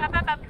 Pá, pá, pá.